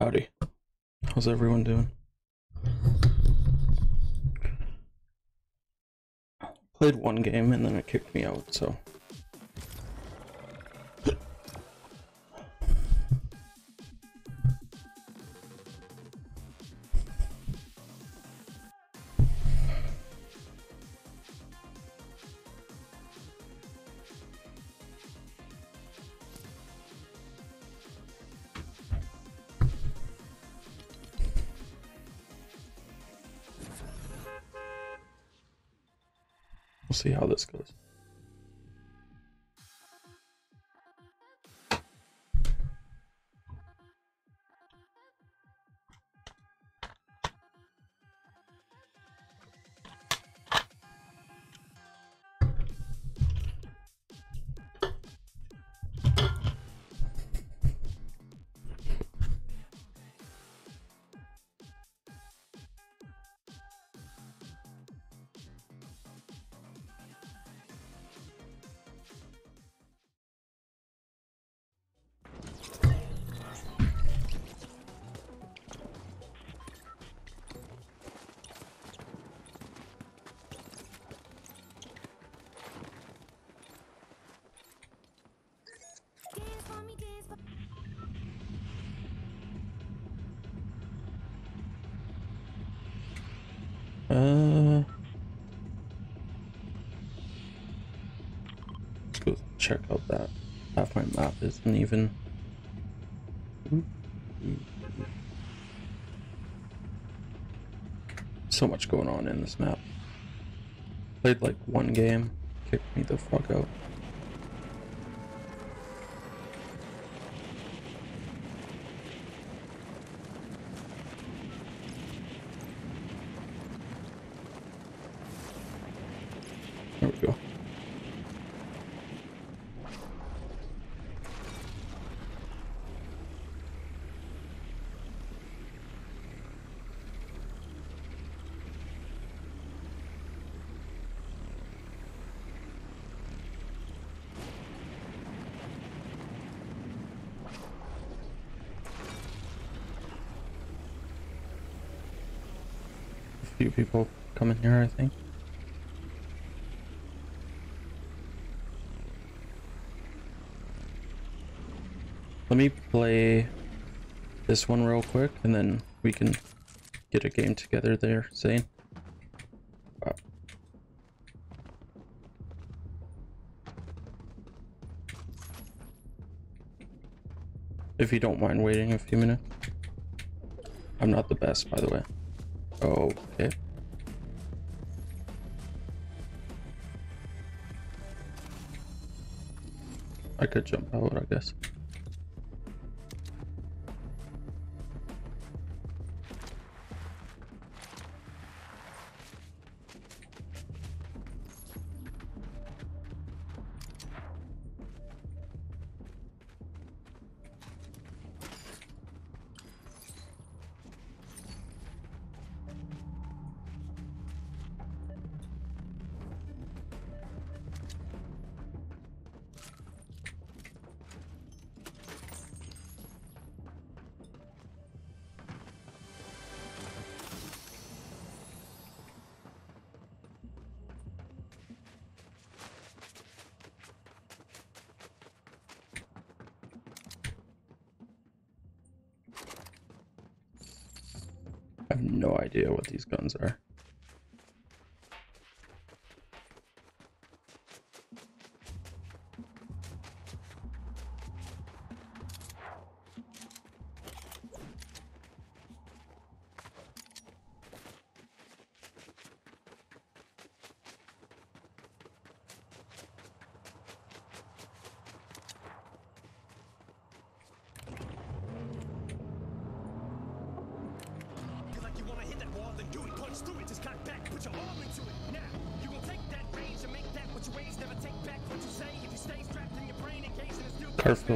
Howdy. How's everyone doing? Played one game and then it kicked me out, so. сказать. Check out that. Half my map isn't even. So much going on in this map. Played like one game, kicked me the fuck out. There we go. Few people coming here, I think. Let me play this one real quick and then we can get a game together there, Zane. If you don't mind waiting a few minutes. I'm not the best, by the way. Okay. I could jump out, I guess. Idea what these guns are.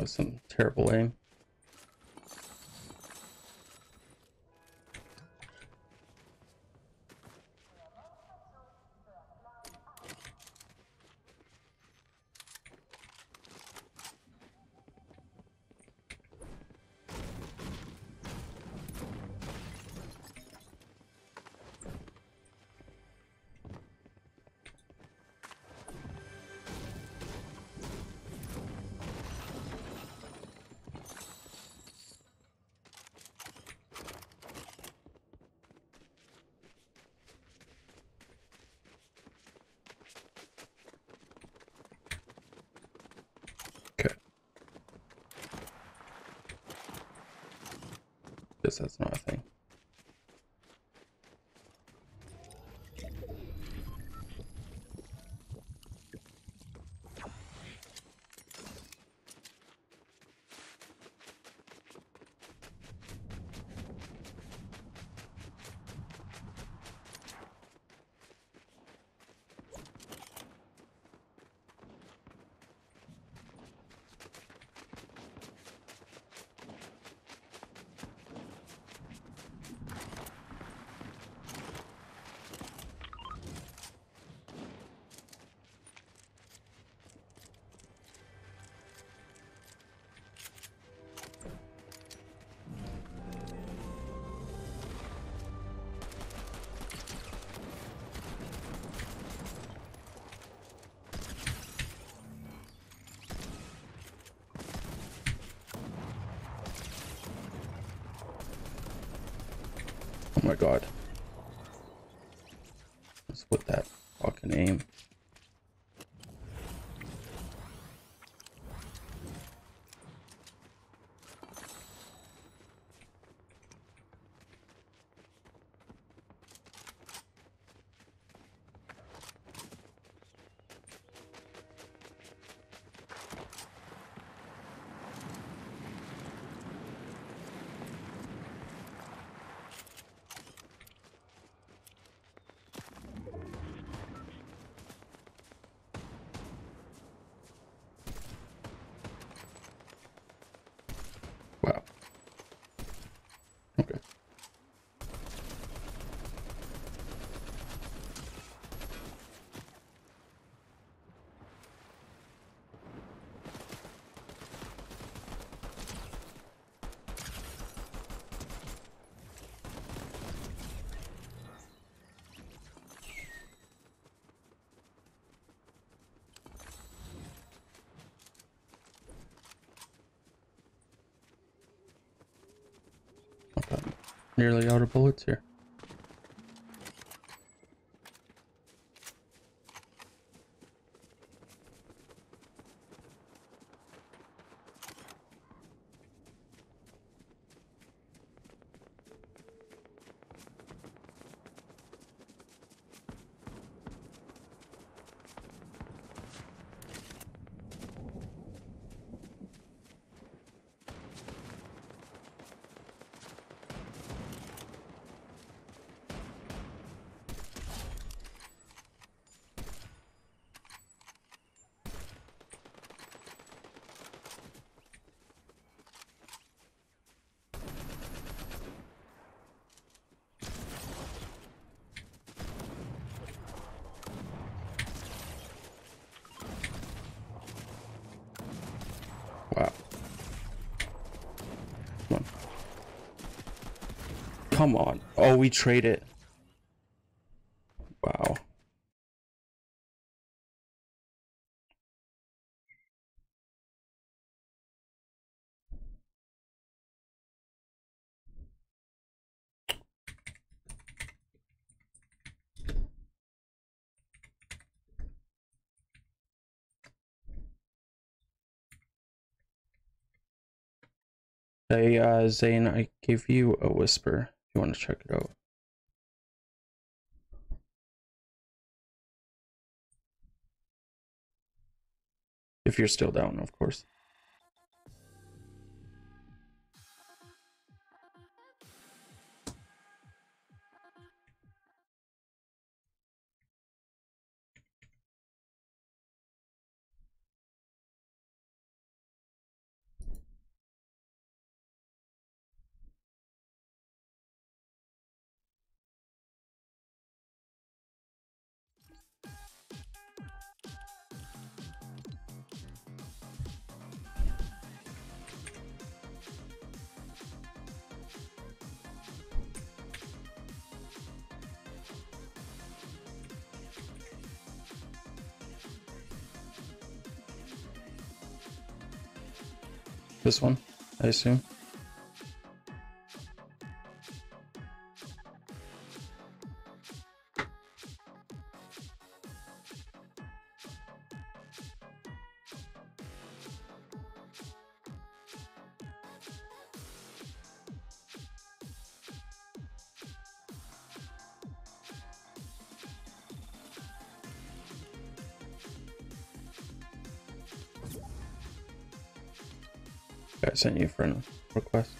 That was some terrible aim. That's not a thing. My god. Let's put that fucking aim? Wow. Okay. Okay. Nearly out of bullets here. Come on. Oh, we trade it. Wow. Hey, uh, Zane, I gave you a whisper. You want to check it out. If you're still down, of course. One, I assume. Sent you a friend request.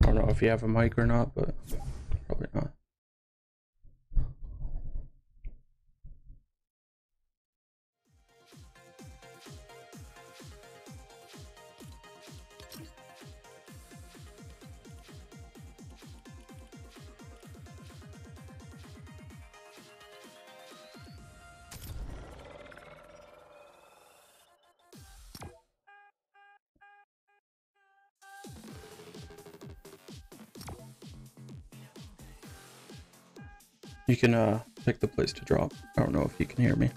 I don't know if you have a mic or not, but You can uh pick the place to drop. I don't know if you can hear me.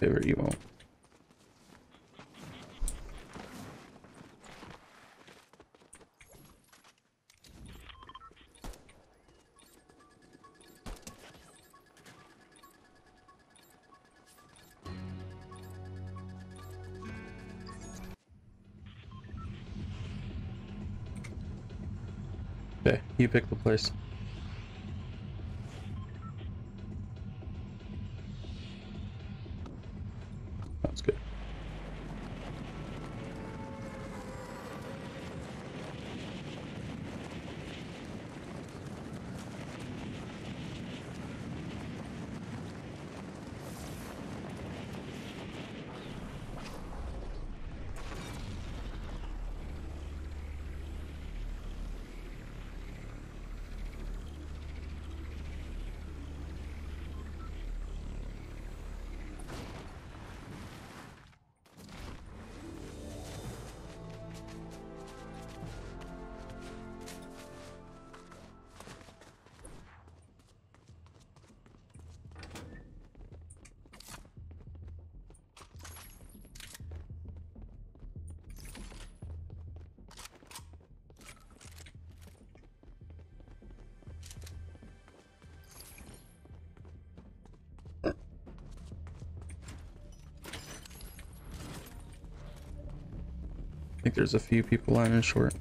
Favorite emote. Okay, you pick the place. There's a few people lining short.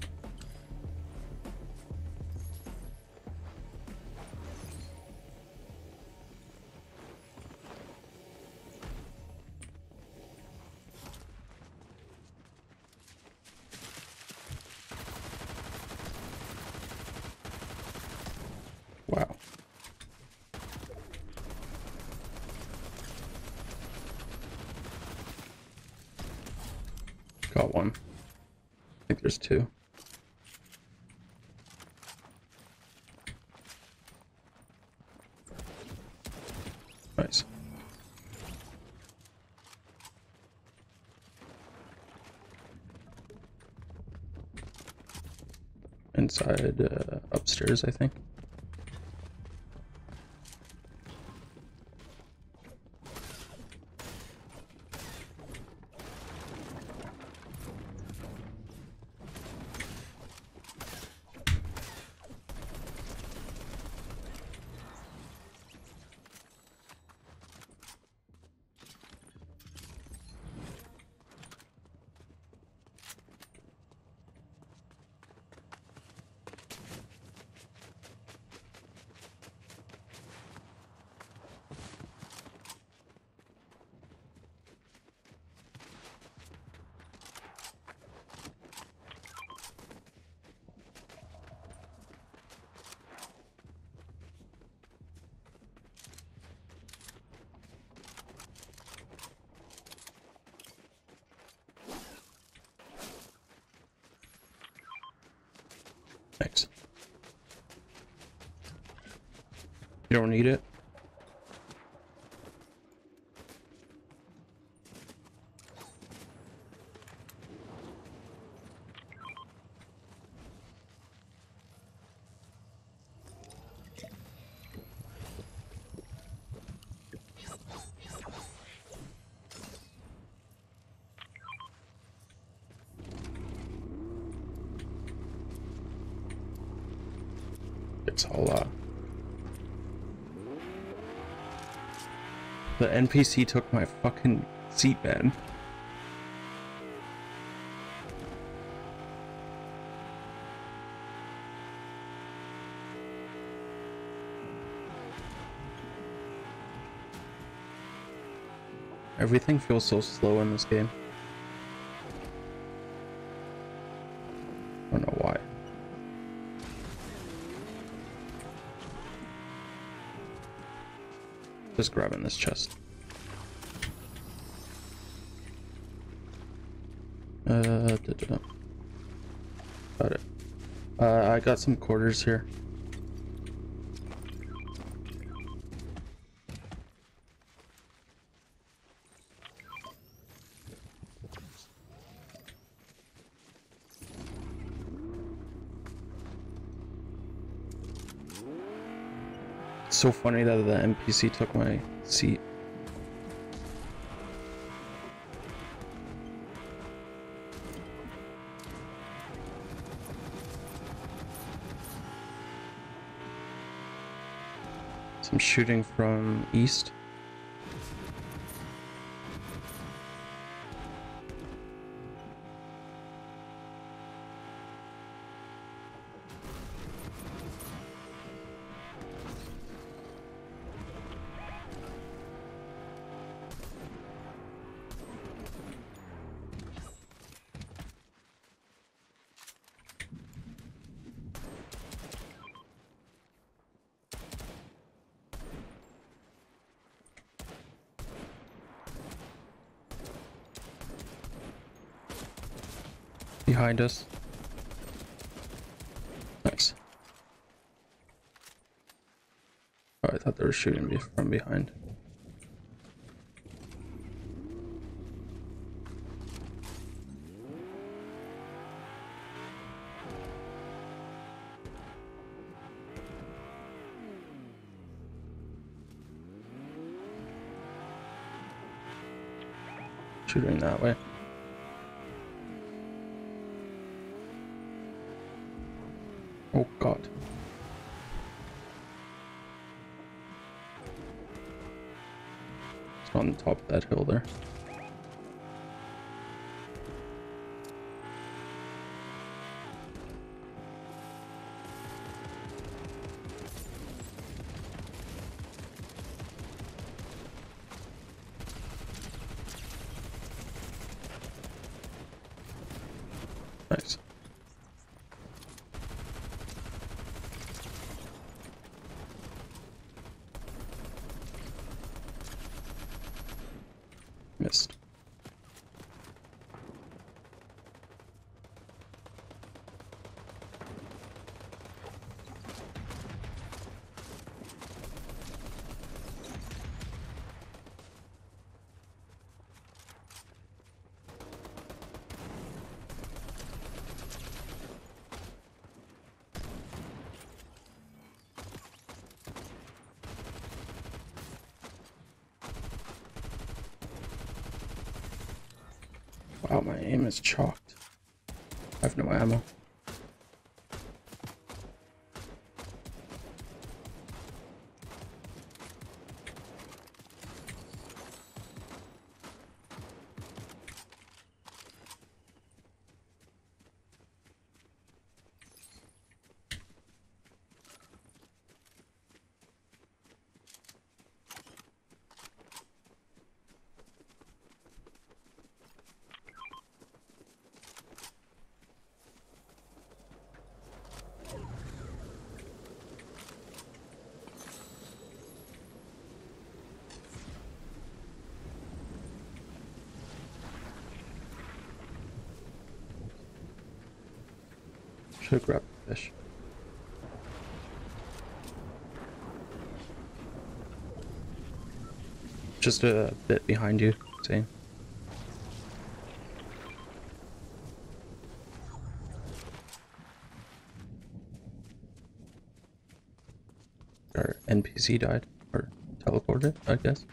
Two. Nice. Inside, uh, upstairs, I think. You don't need it? It's all uh The NPC took my fucking seat, man. Everything feels so slow in this game. I don't know why. Just grabbing this chest. Uh, da, da, da. Got it. Uh, I got some quarters here. So funny that the NPC took my seat. Some shooting from east. Behind us. Nice. Oh, I thought they were shooting me from behind. Shooting that way. Top of that hill there. Nice. Missed. Wow, my aim is chalked. I have no ammo. should grab fish. Just a bit behind you, same. Our NPC died, or teleported, I guess.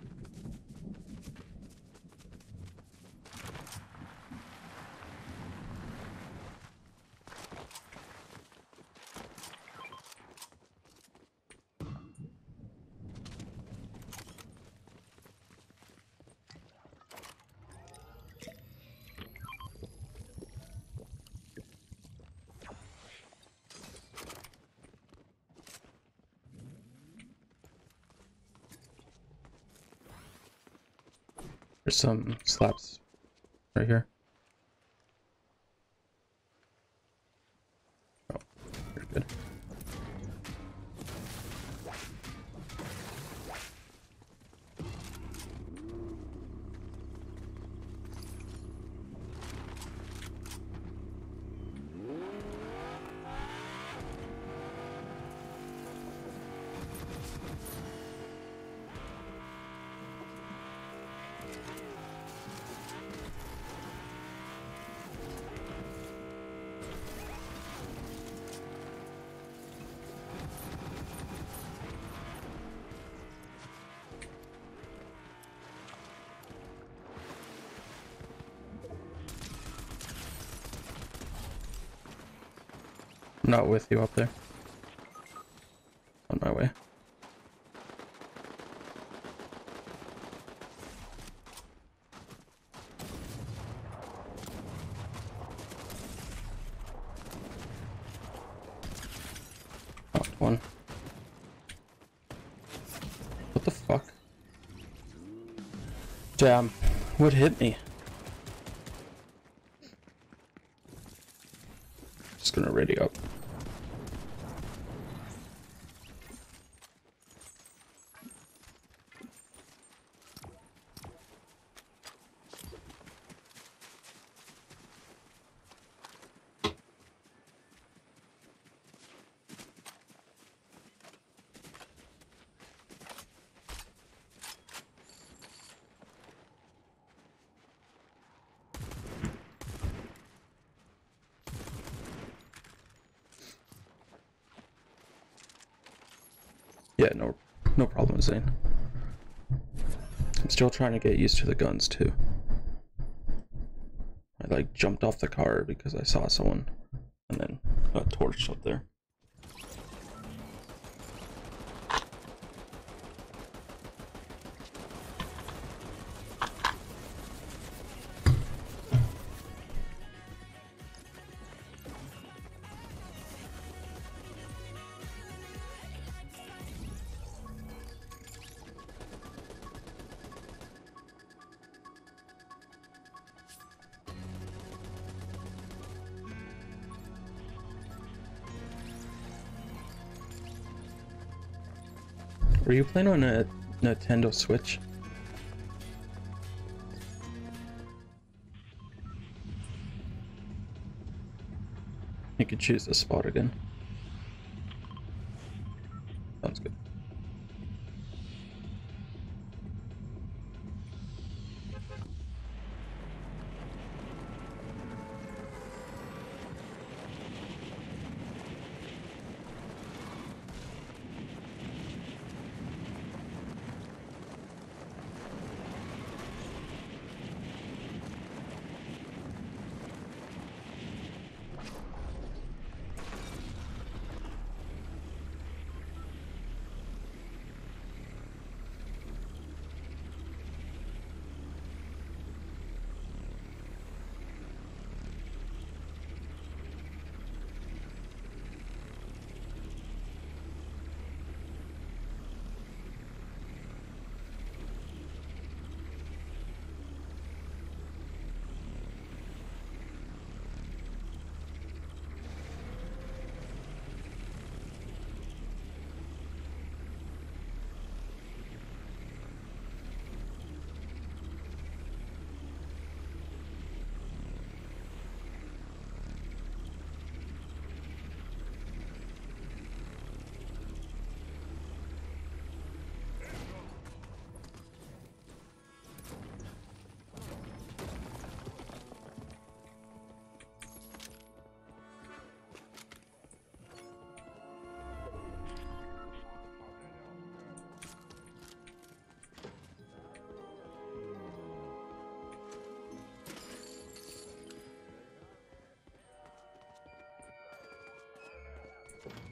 Some slaps right here. Not with you up there. On my way. One. What the fuck? Damn. What hit me? Just gonna ready up. Yeah, no, I'm still trying to get used to the guns too. I like jumped off the car because I saw someone, and then got torched up there. Playing on a Nintendo Switch? You could choose the spot again.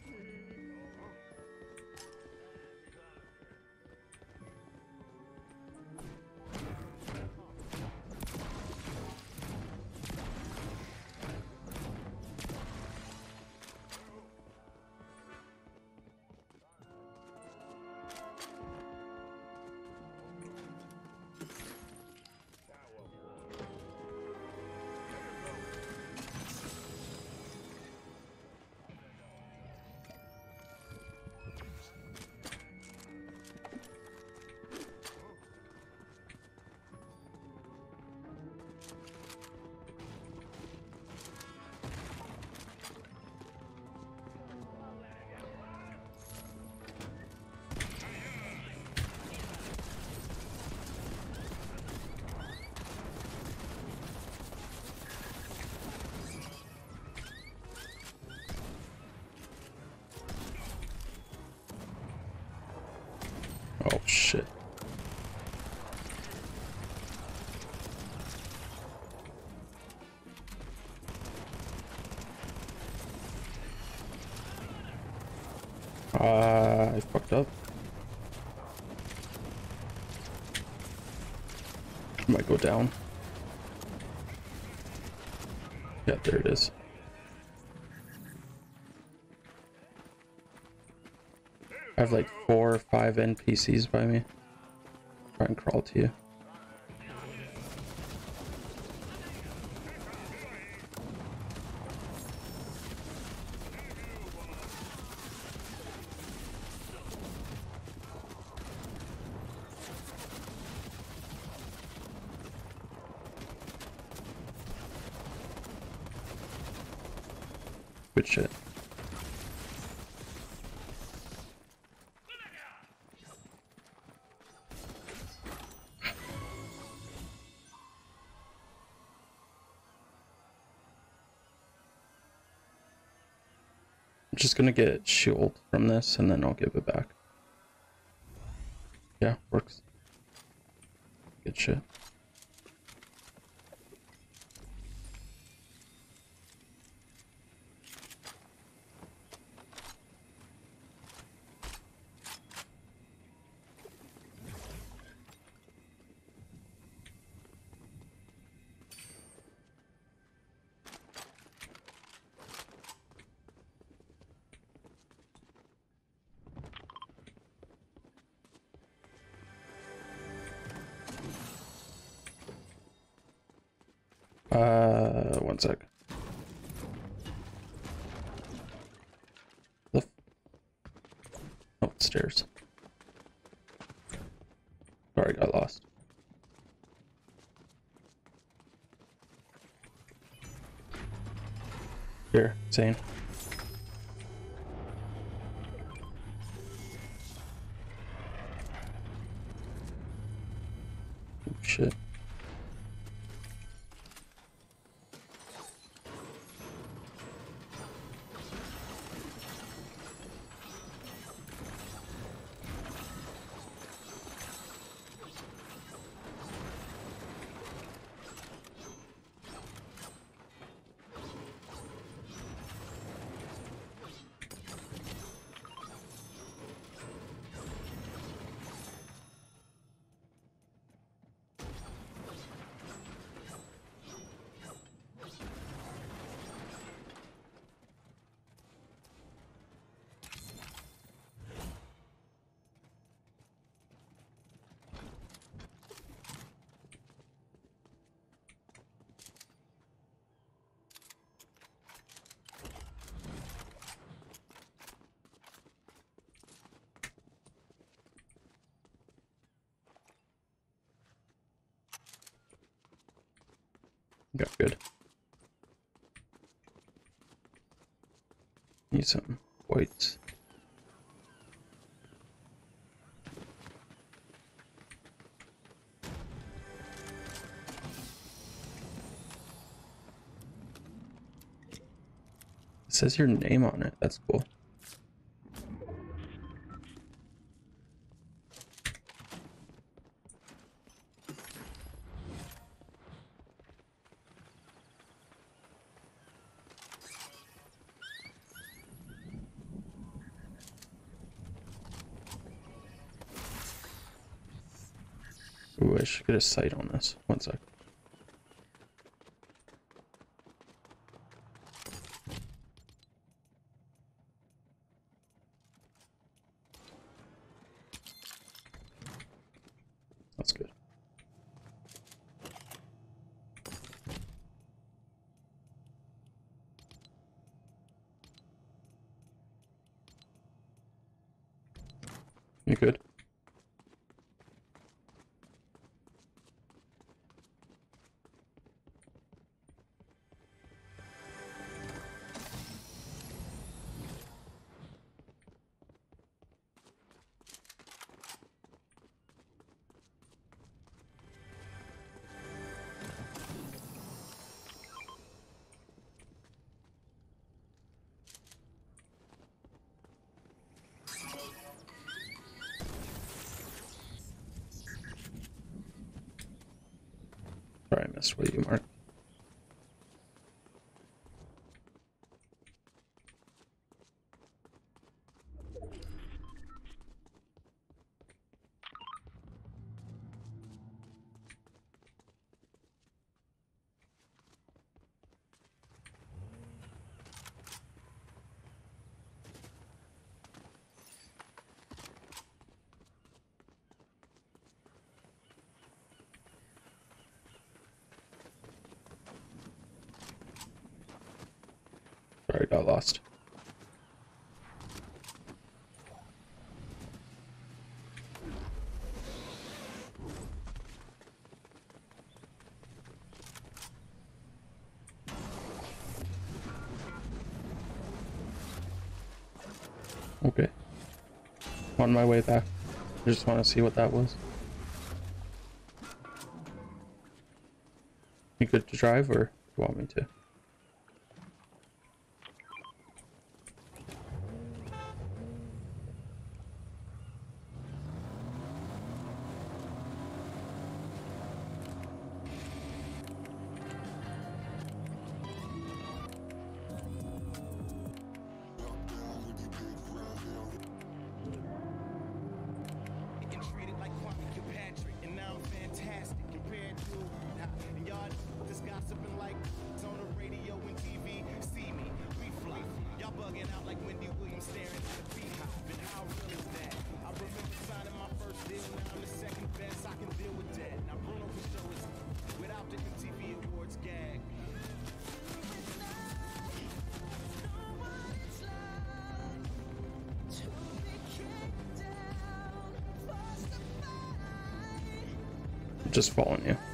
嗯。Oh shit. Uh, I fucked up. Might go down. Yeah, there it is. Have like four or five NPCs by me. Try and crawl to you. Good shit. Just gonna get shield from this and then I'll give it back. Yeah, works. Here, It says your name on it. That's cool. Ooh, I should get a sight on this. One sec. On my way back. I just want to see what that was. You good to drive or you want me to? Just following you.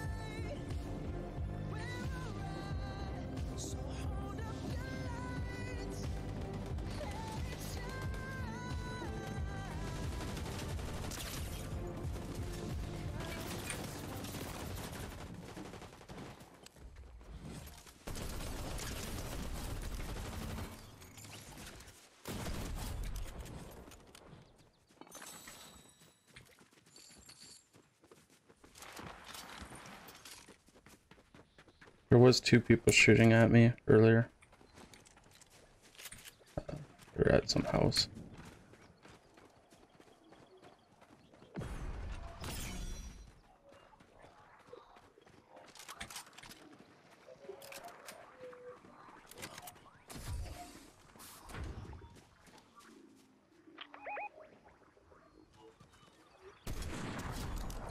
Was two people shooting at me earlier. Uh, they're at some house.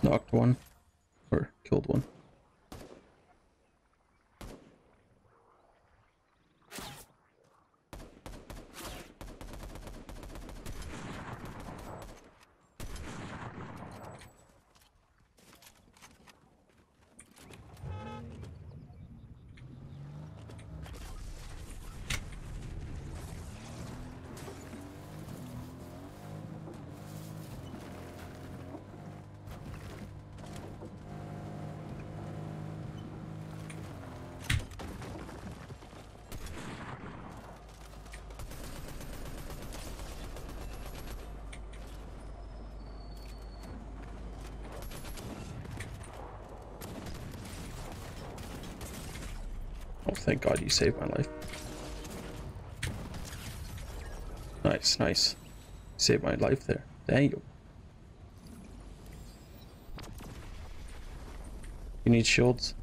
Knocked one. Or killed one. Oh, thank God you saved my life. Nice, nice. Saved my life there. Thank you. You need shields?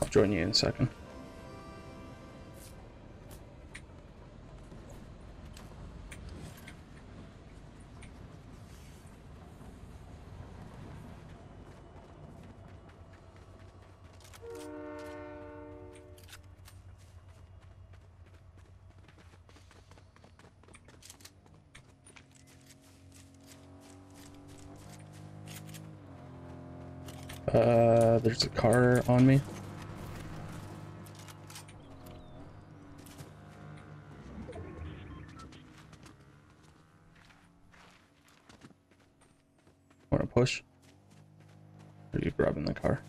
I'll join you in a second. A car on me. Want to push? Or are you grabbing the car?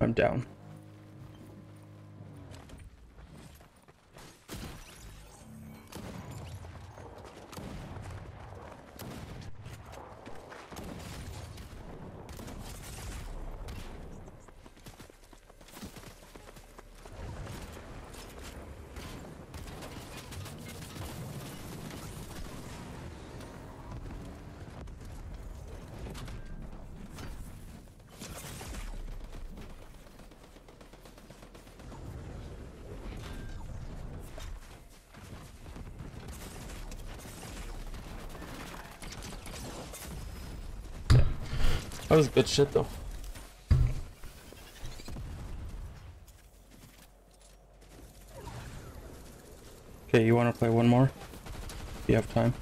I'm down. That was good shit though. Okay, you want to play one more? If You have time?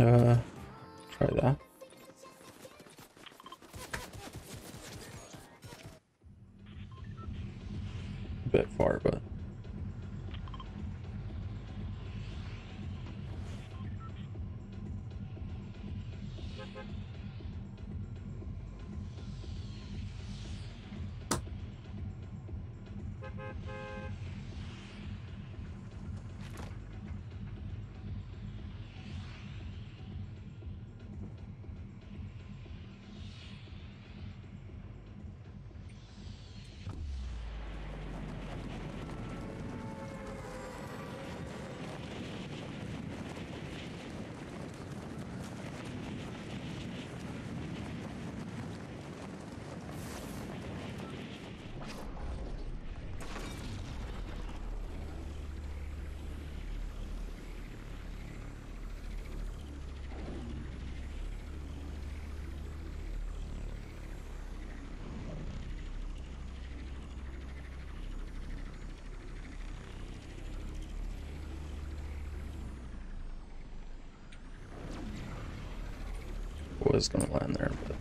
Uh, was gonna land there, but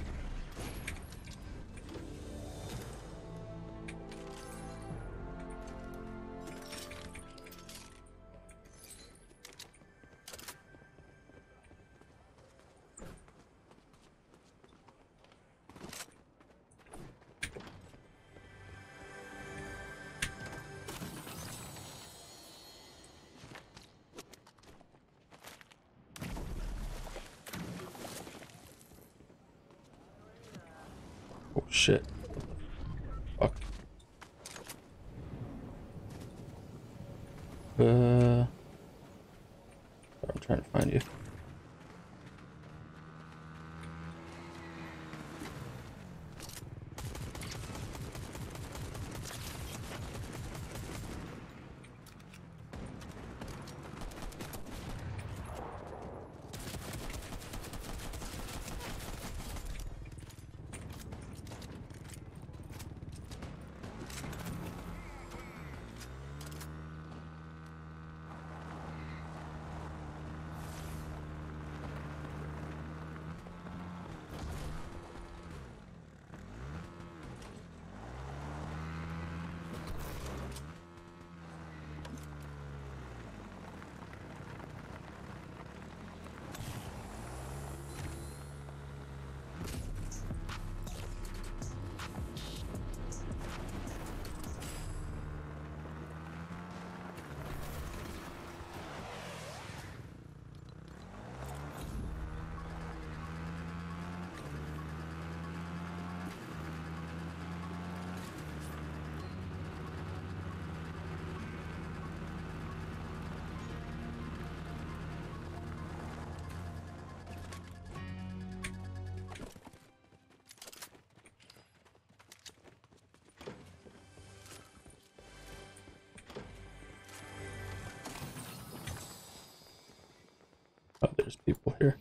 there's people here.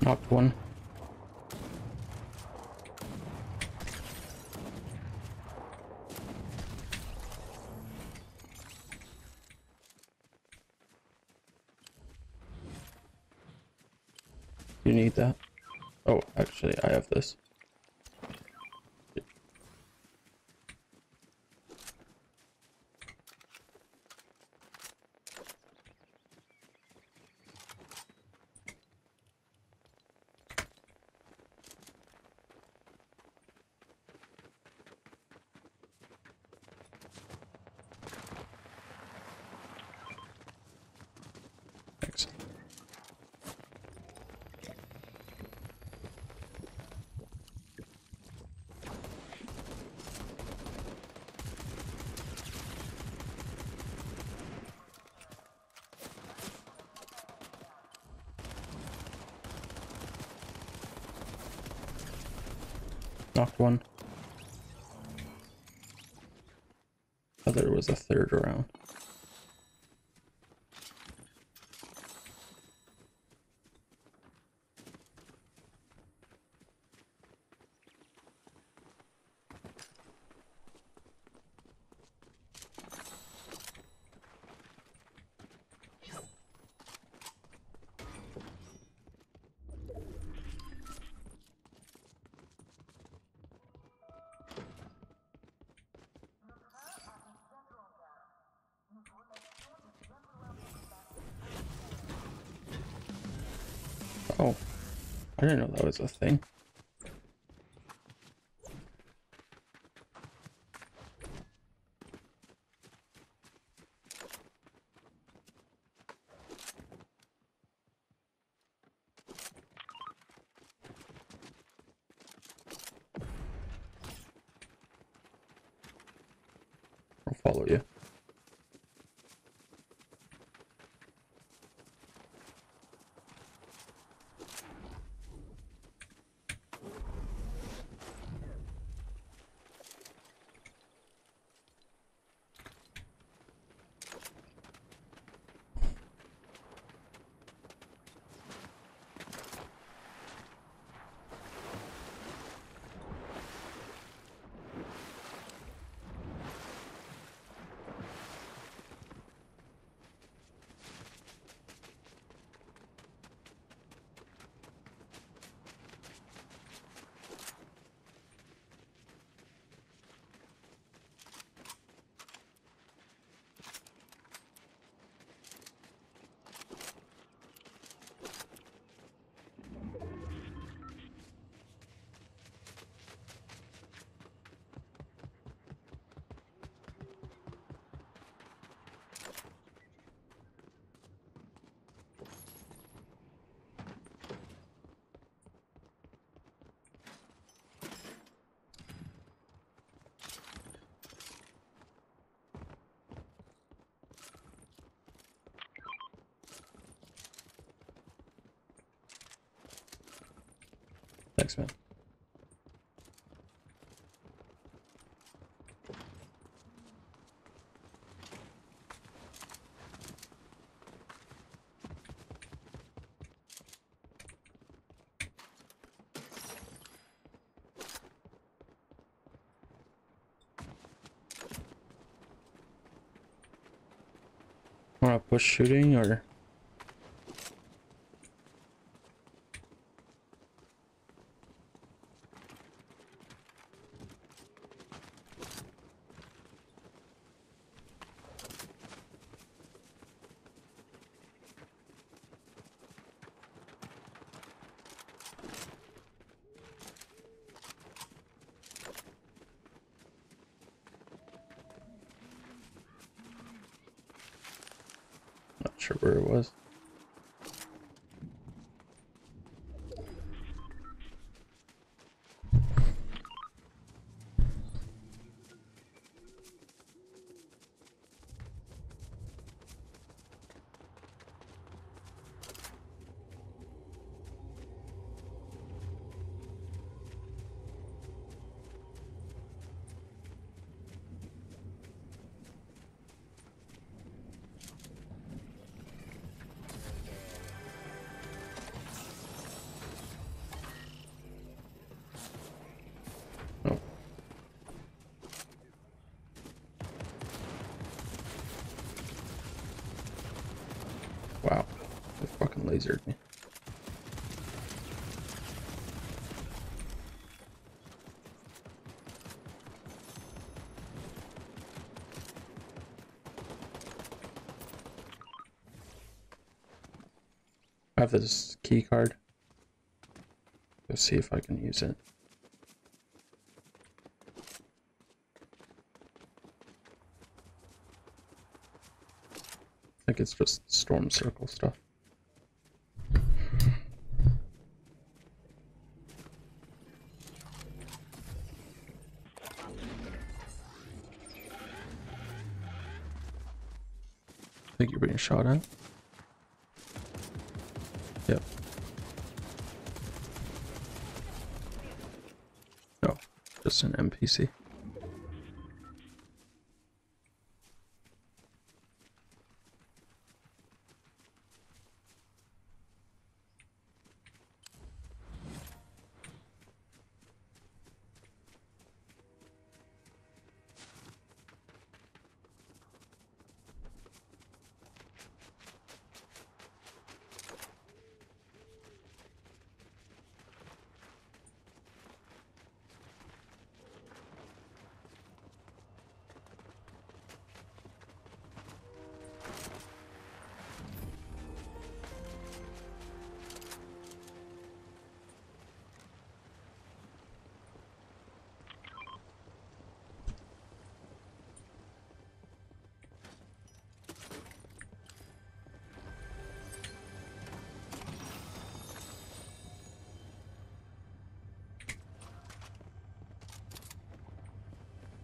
Knocked one. Need that? Oh, actually, I have this. Thanks. Knocked one. Oh, there was a third around. I didn't know that was a thing. I'll follow you. Thanks, man. Wanna push shooting or? Not sure where it was. lasered me. I have this key card. Let's see if I can use it. I think it's just storm circle stuff. I think you're being shot at. Yep. No, just an NPC.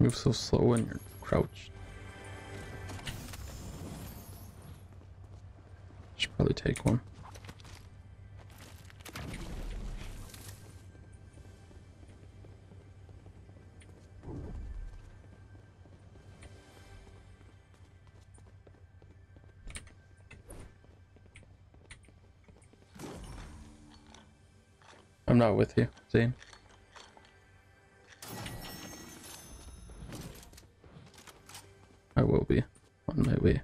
Move so slow when you're crouched. Should probably take one. I'm not with you, Zane. Way.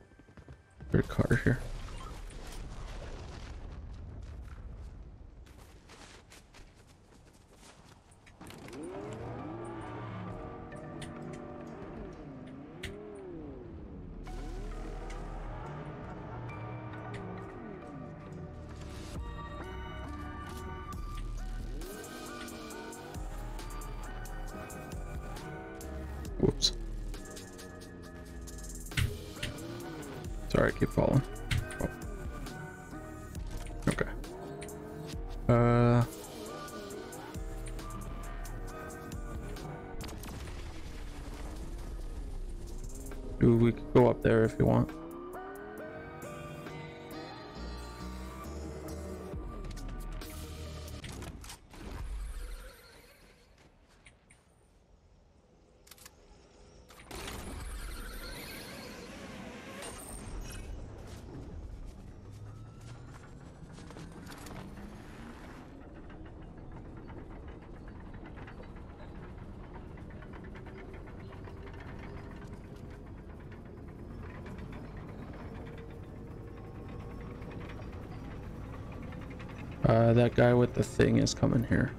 Guy with the thing is coming here.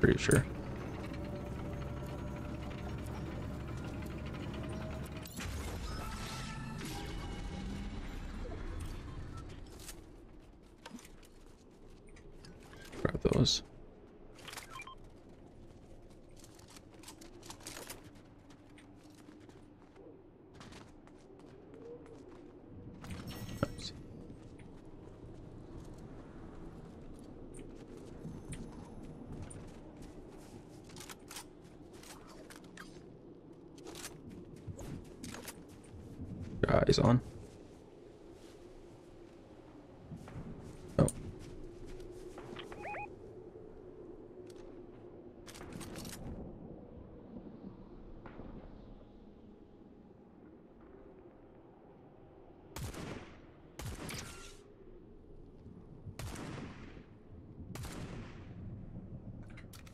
Pretty sure. Grab those. Nice. Eyes on. Oh.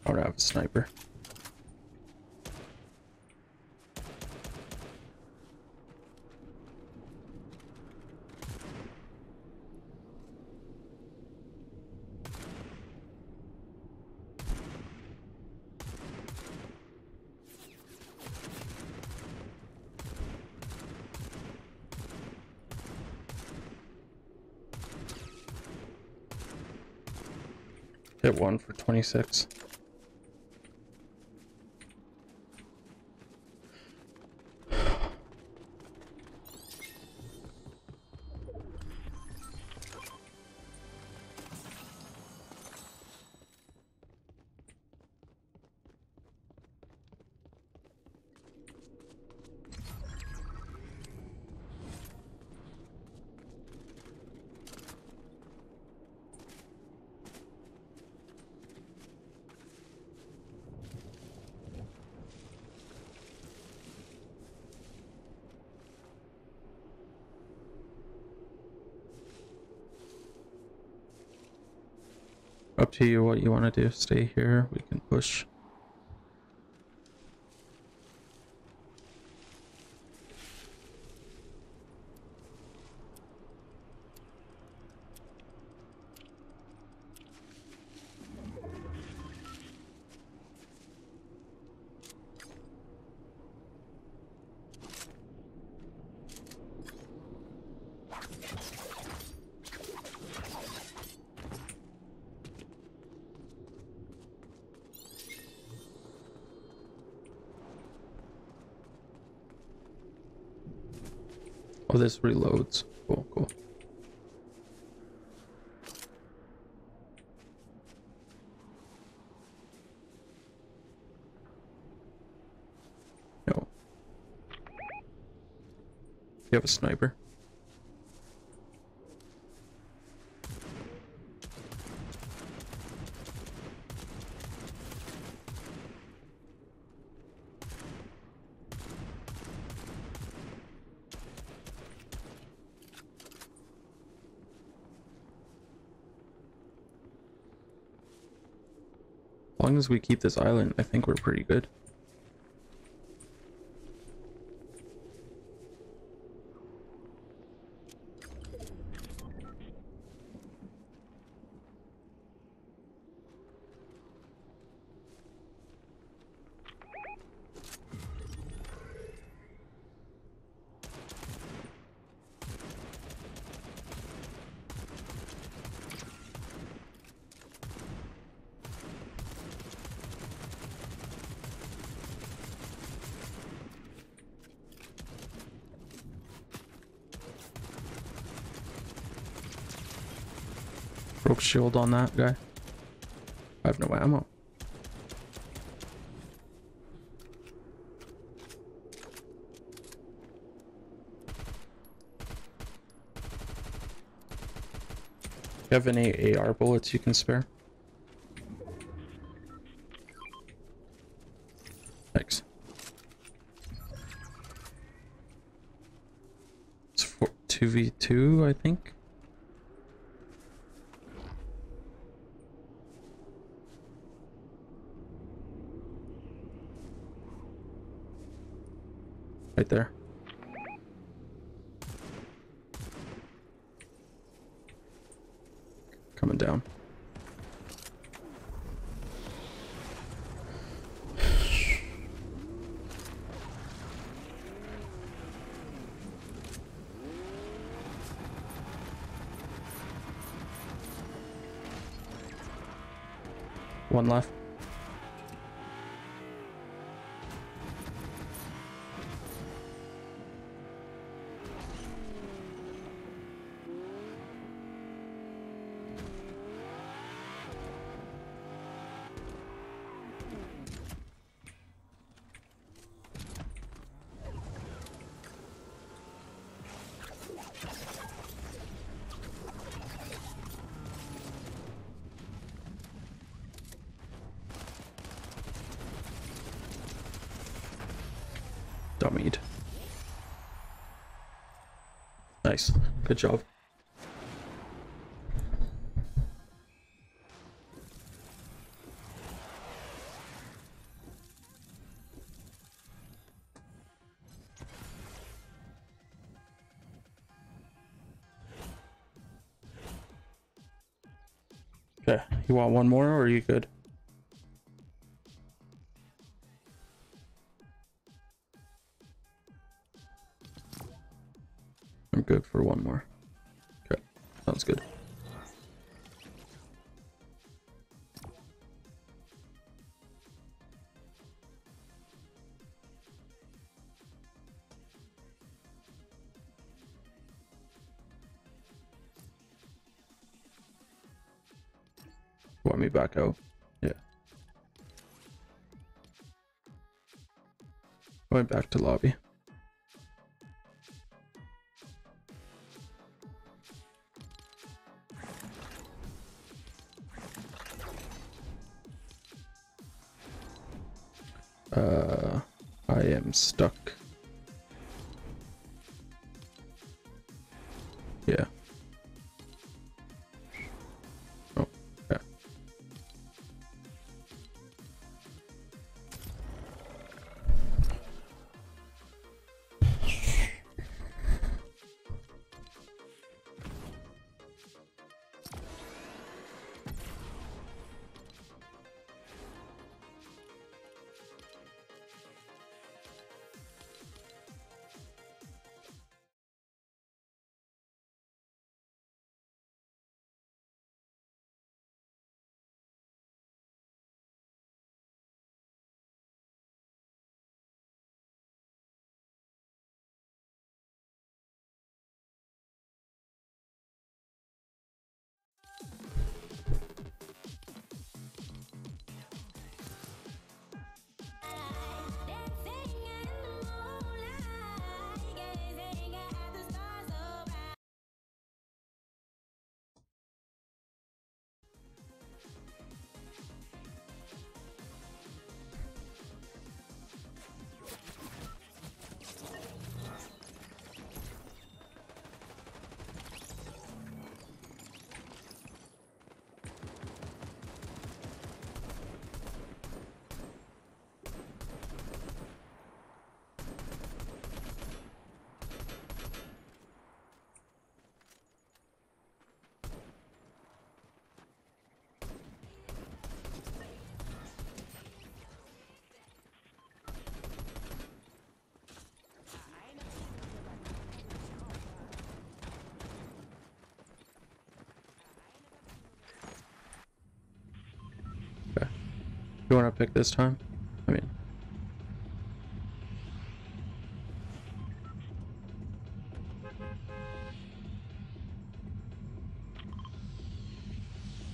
I don't have a sniper. One for 26. To you what you want to do. Stay here. We can push. This reloads. Cool, cool. No. You have a sniper? Long as we keep this island, I think we're pretty good. Shield on that guy. I have no ammo. You have any AR bullets you can spare? Thanks. It's for 2v2, I think. Right there. Coming down. One left. Dummied. Nice. Good job. Okay, you want one more or are you good? for one more. Okay, sounds good. Want me back out? Yeah. Going back to lobby. I am stuck. You want to pick this time? I mean,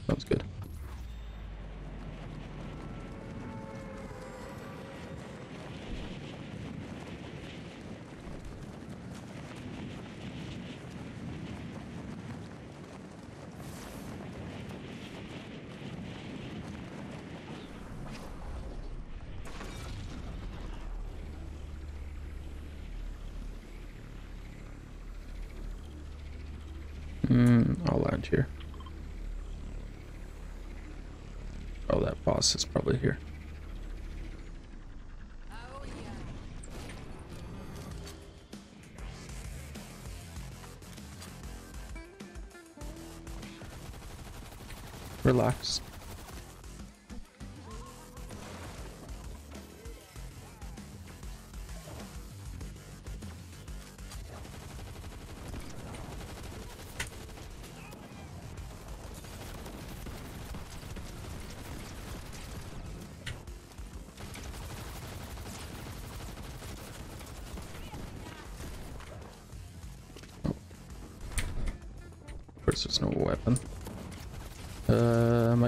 sounds good. Mm, I'll land here. Boss is probably here. Relax.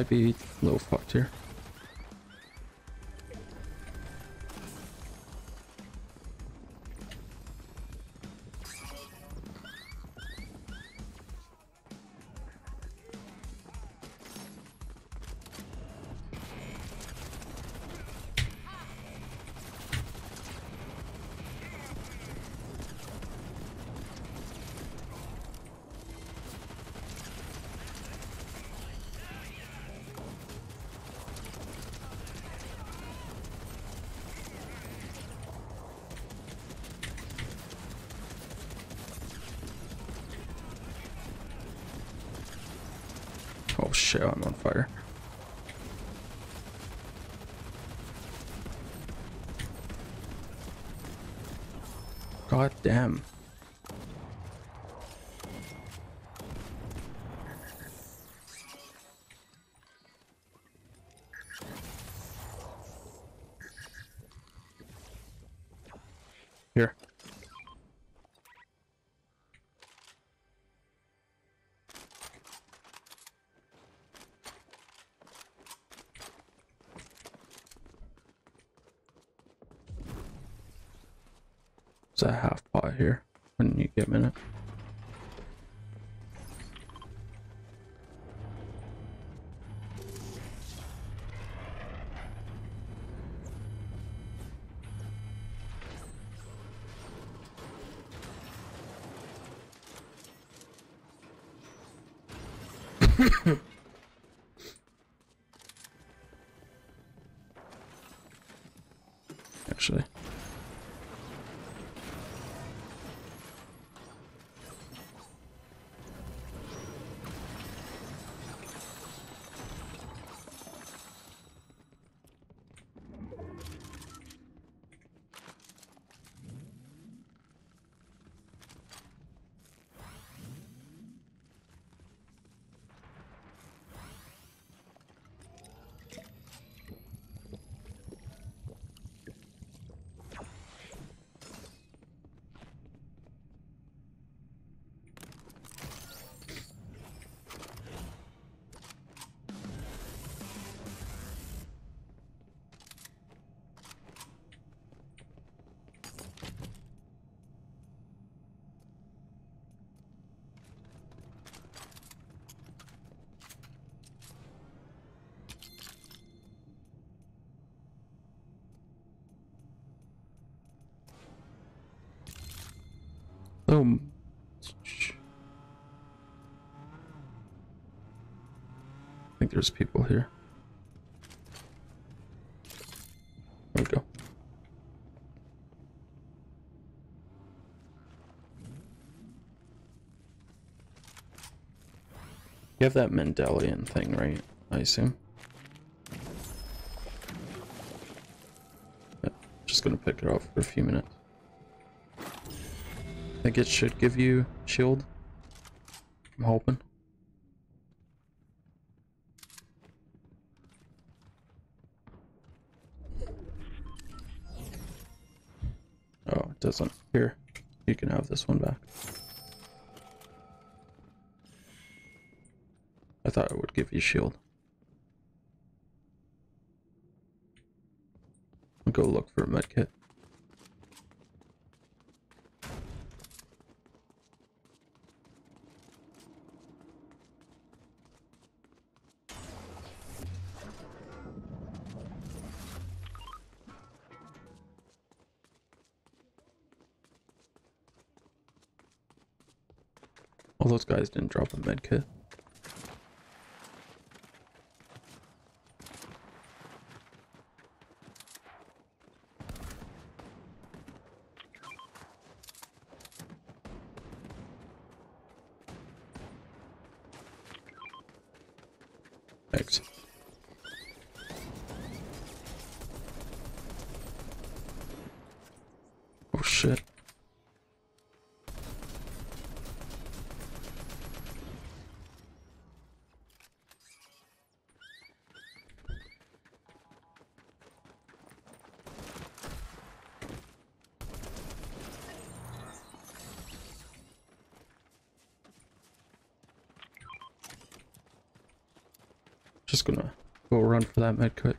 Be a little fucked here. Damn. Here. So I have here when you get a minute. I think there's people here. There we go. You have that medallion thing, right? I assume. Yeah, just gonna pick it off for a few minutes. I think it should give you shield. I'm hoping. Oh, it doesn't. Here, you can have this one back. I thought it would give you shield. I'll go look for a medkit. Guys didn't drop a medkit. Thanks. Oh shit. Just gonna go run for that medkit.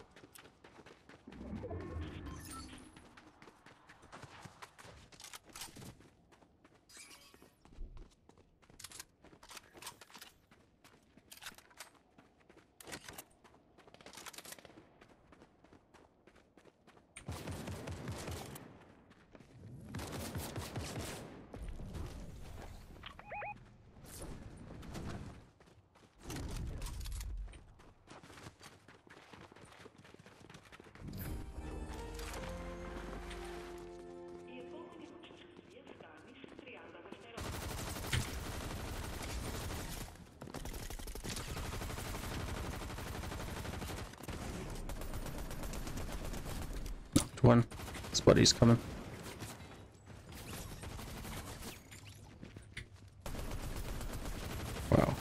Buddy's coming. Wow.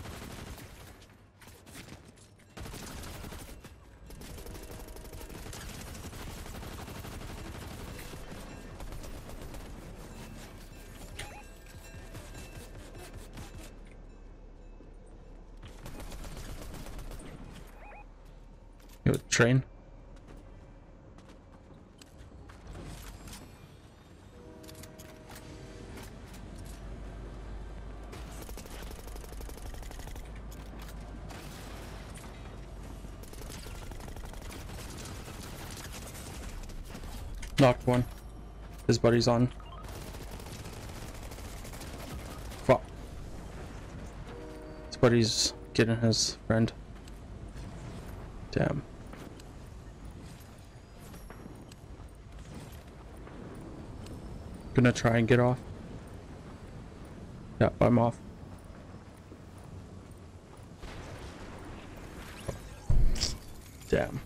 Yo, train. Knocked one. His buddy's on. Fuck. His buddy's getting his friend. Damn. Gonna try and get off. Yep, I'm off. Damn.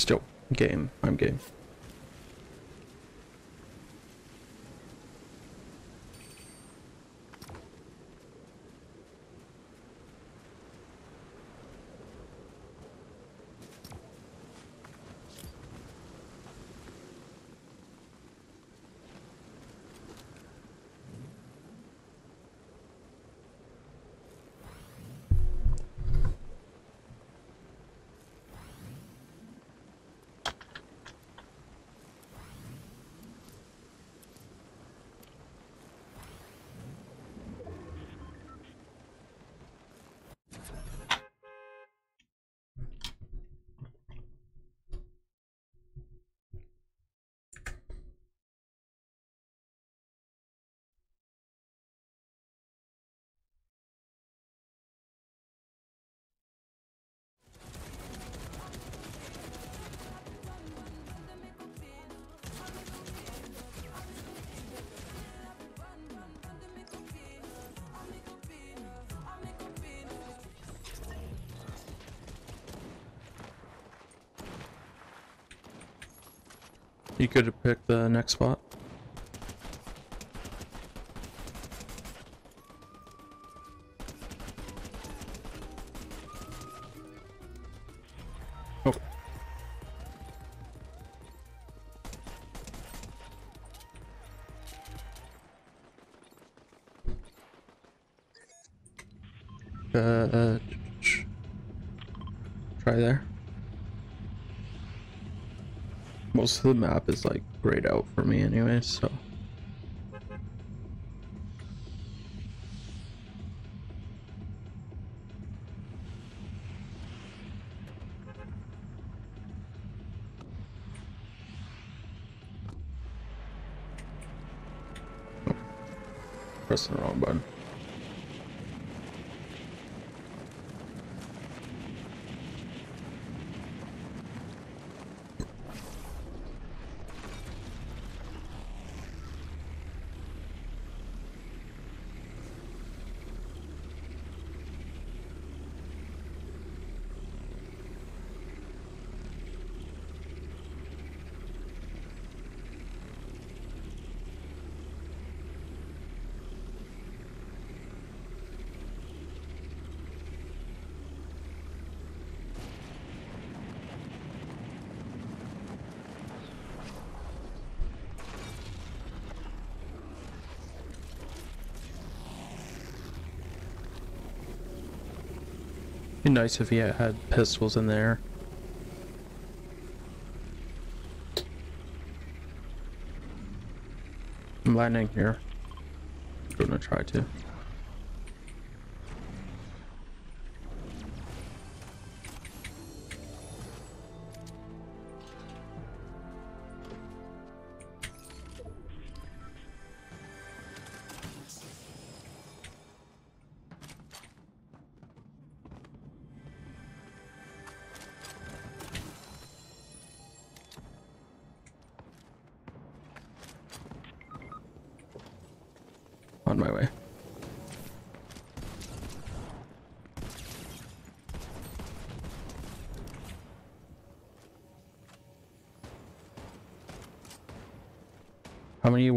Still game. I'm game. You could picked the next spot. Oh. Uh, try there. Most of the map is like grayed out for me anyway, so. Pressing the wrong button. Nice if he had pistols in there. I'm landing here. I'm Gonna try to.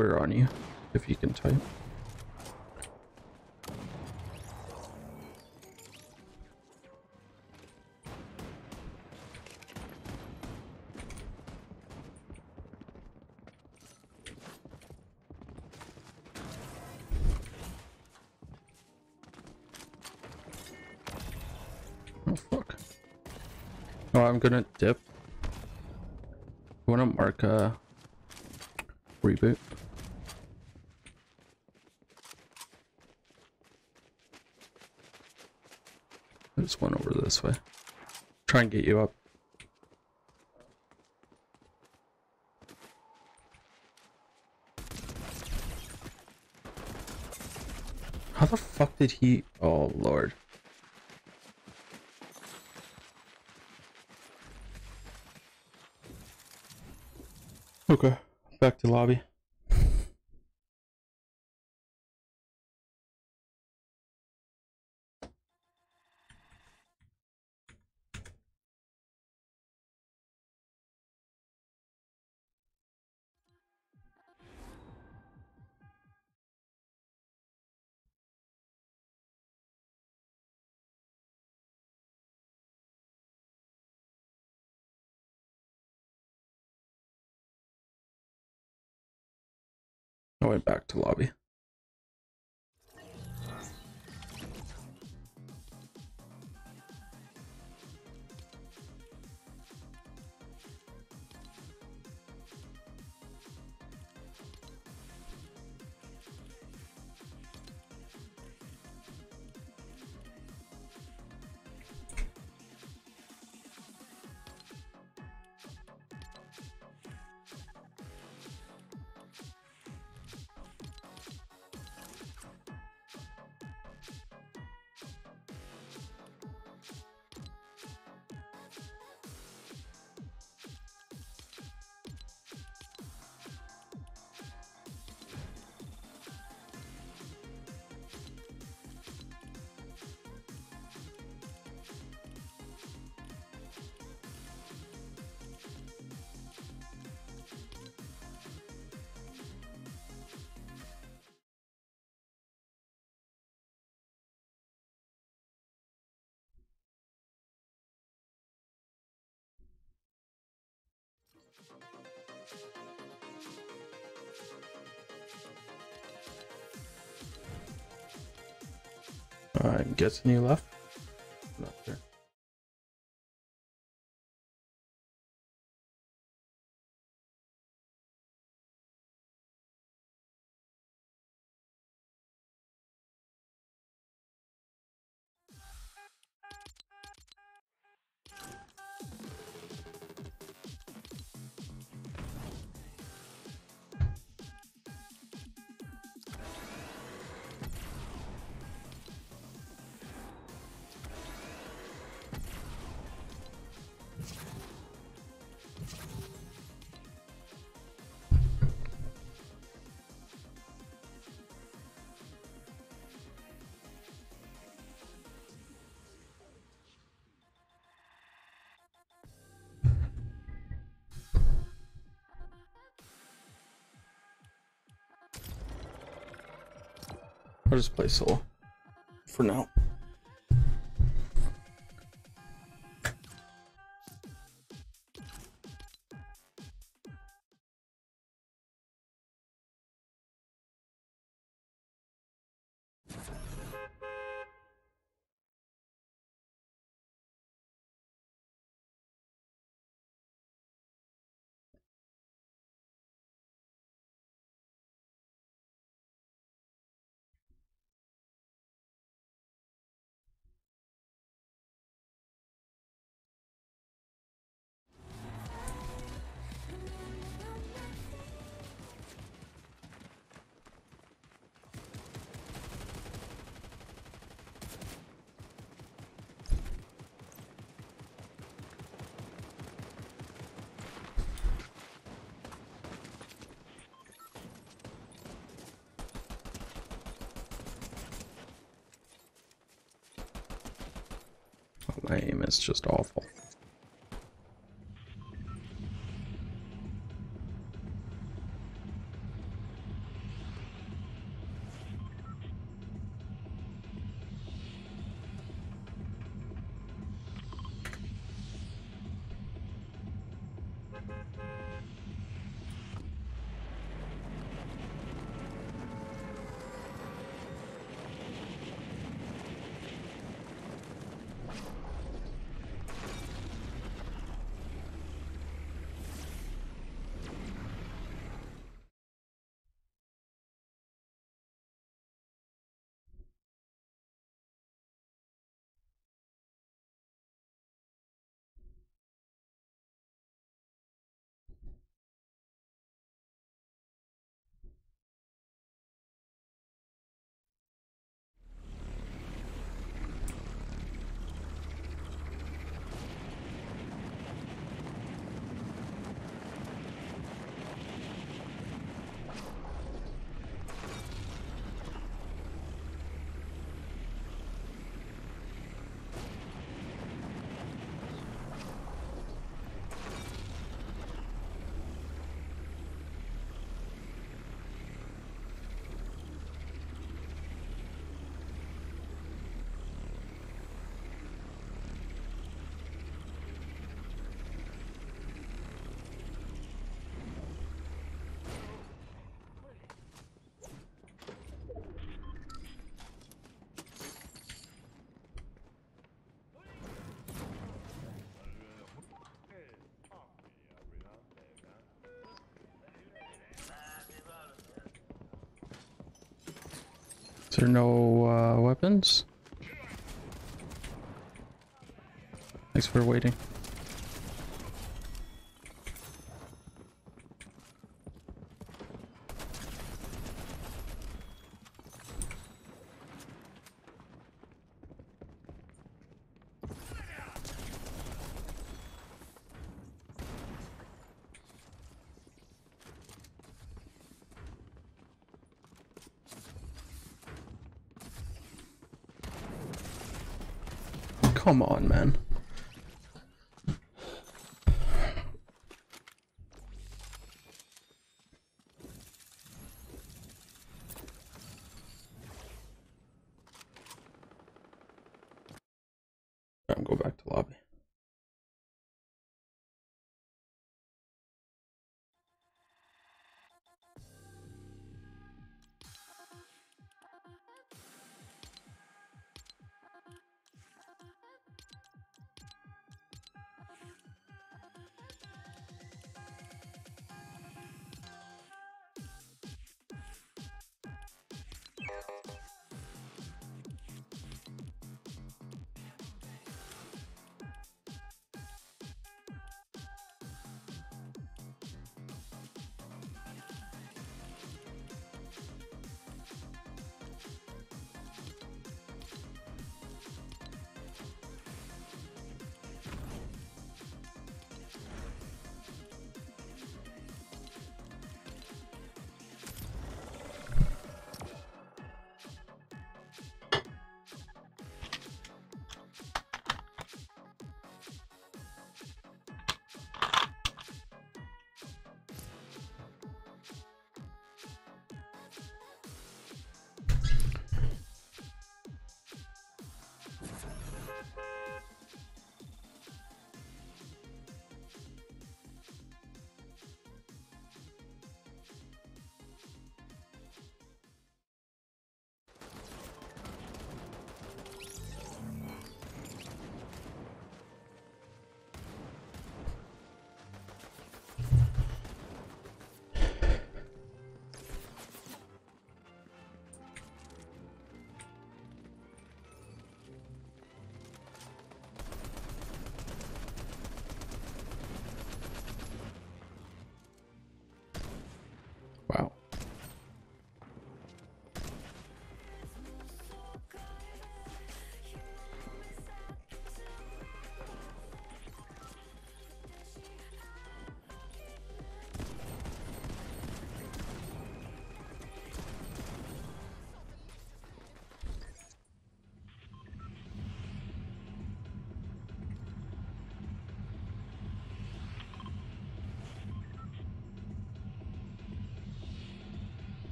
On you? If you can type. Oh, fuck. Oh, I'm gonna dip. You wanna mark, a reboot? There's one over this way. Try and get you up. How the fuck did he? Oh lord. Okay, back to lobby. Went back to lobby. I'm guessing you left. I'll just play solo for now. My aim is just awful. Is there no uh, weapons? Thanks for waiting. Come on, man.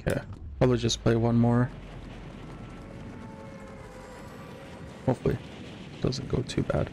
Okay. Probably just play one more. Hopefully. It doesn't go too bad.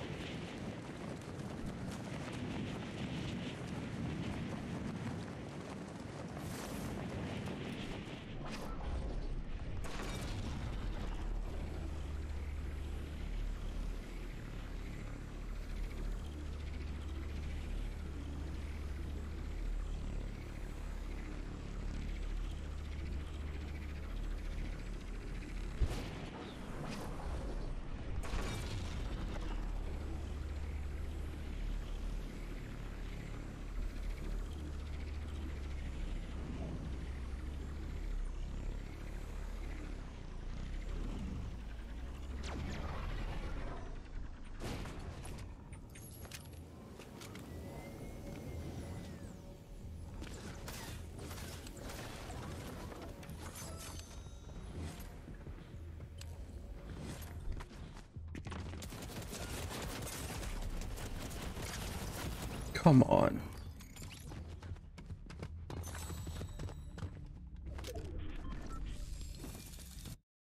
Come on.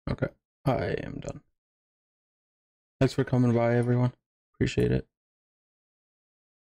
Okay, I am done. Thanks for coming by, everyone. Appreciate it.